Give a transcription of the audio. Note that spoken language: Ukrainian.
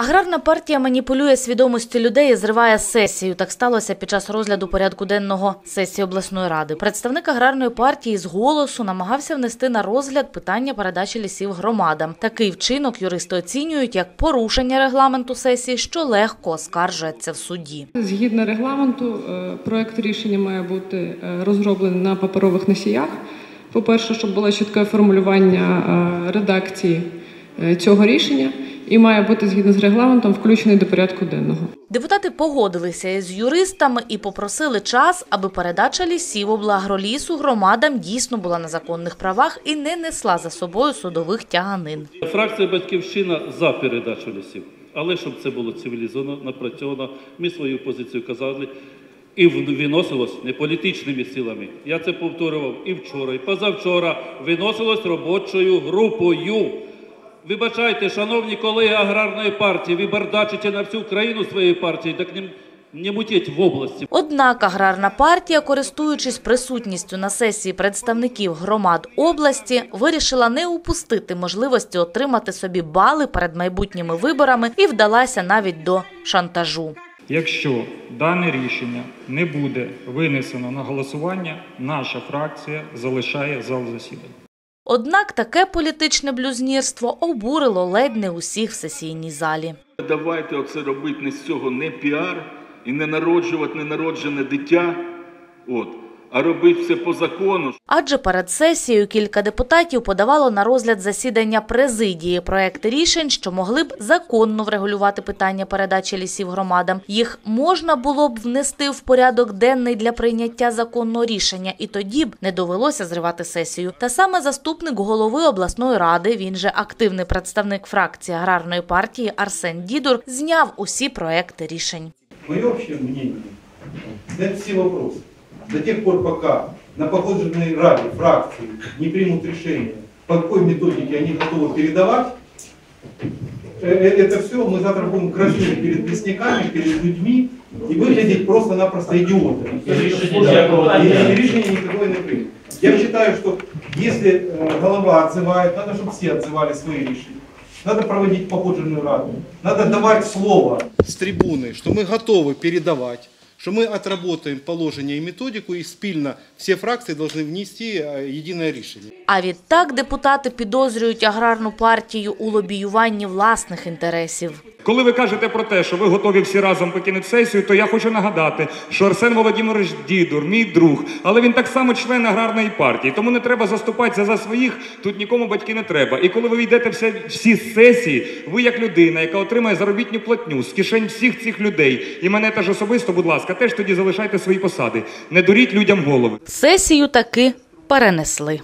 Аграрна партія маніпулює свідомості людей і зриває сесію. Так сталося під час розгляду порядку денного сесії обласної ради. Представник аграрної партії з голосу намагався внести на розгляд питання передачі лісів громадам. Такий вчинок юристи оцінюють як порушення регламенту сесії, що легко оскаржується в суді. Згідно регламенту, е, проект рішення має бути е, розроблений на паперових носіях. По-перше, щоб було чітке формулювання е, редакції цього рішення, і має бути згідно з регламентом включений до порядку денного. Депутати погодилися із юристами і попросили час, аби передача лісів облагролісу громадам дійсно була на законних правах і не несла за собою судових тяганин. Фракція Батьківщина за передачу лісів. Але щоб це було цивілізовано, напрацьовано, ми свою позицію казали. І виносилось не політичними силами. Я це повторював і вчора, і позавчора. Виносилось робочою групою. Вибачайте, шановні колеги аграрної партії, ви бардачите на всю країну своєї партії, так не, не мутіть в області. Однак аграрна партія, користуючись присутністю на сесії представників громад області, вирішила не упустити можливості отримати собі бали перед майбутніми виборами і вдалася навіть до шантажу. Якщо дане рішення не буде винесено на голосування, наша фракція залишає зал засідань. Однак таке політичне блюзнірство обурило ледь не усіх в сесійній залі. Давайте оце робити не з цього не піар і не народжувати ненароджене дитя, от, а робити все по закону. Адже перед сесією кілька депутатів подавало на розгляд засідання президії проекти рішень, що могли б законно врегулювати питання передачі лісів громадам. Їх можна було б внести в порядок денний для прийняття законного рішення, і тоді б не довелося зривати сесію. Та саме заступник голови обласної ради, він же активний представник фракції аграрної партії Арсен Дідур, зняв усі проекти рішень. Мое общее мнение, это все вопросы. До тех пор, пока на погодженной раде фракции не примут решение, по какой методике они готовы передавать, э, э, это все мы завтра будем краснеть перед лесниками, перед людьми и выглядеть просто-напросто идиотами. И решение Да. И- никакое не примут. Я считаю, что если э, голова отзывает, надо, чтобы все отзывали свои решения. Надо проводить погодженную раду. Надо давать слово с трибуны, что мы готовы передавать, что мы отработаем положение и методику, и спільно все фракции должны внести э, единое решение. А відтак депутати підозрюють аграрну партію у лобіюванні власних інтересів. Коли ви кажете про те, що ви готові всі разом покинути сесію, то я хочу нагадати, що Арсен Володимирович Дідур, мій друг, але він так само член аграрної партії, тому не треба заступатися за своїх, тут нікому батьки не треба. І коли ви йдете всі, всі сесії, ви як людина, яка отримає заробітну платню з кишень всіх цих людей, і мене теж особисто, будь ласка, теж тоді залишайте свої посади. Не дуріть людям голови. Сесію таки перенесли.